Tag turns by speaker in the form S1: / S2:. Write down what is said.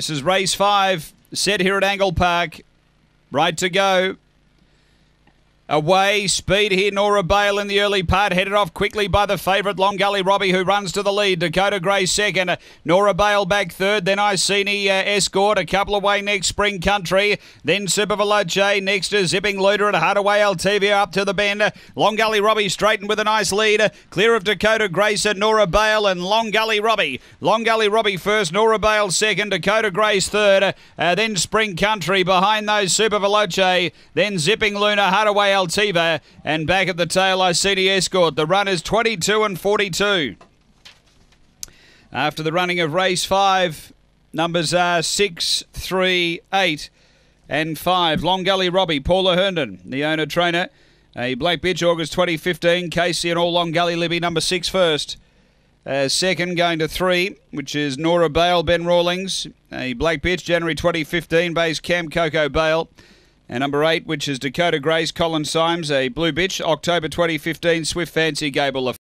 S1: This is race five, set here at Angle Park. Right to go. Away, speed here. Nora Bale in the early part, headed off quickly by the favourite Long Gully Robbie, who runs to the lead. Dakota Gray second. Nora Bale back third. Then Iceni uh, Escort a couple away next. Spring Country. Then Super Veloce next to Zipping Looter at Hardaway Altivia up to the bend. Long Gully Robbie straightened with a nice lead. Clear of Dakota Grace and Nora Bale and Long Gully Robbie. Long Gully Robbie first. Nora Bale second. Dakota Grace third. Uh, then Spring Country behind those Super Veloce. Then Zipping Luna Hardaway Altiva. And back at the tail, I see the escort. The run is 22 and 42. After the running of race five, numbers are six, three, eight, and five. Long Gully Robbie, Paula Herndon, the owner trainer. A Black Bitch, August 2015. Casey and all Long Gully Libby, number six first. Uh, second going to three, which is Nora Bale, Ben Rawlings. A Black Bitch, January 2015, base Cam Coco Bale. And number eight, which is Dakota Grace, Colin Symes, a Blue Bitch, October 2015, Swift Fancy Gable.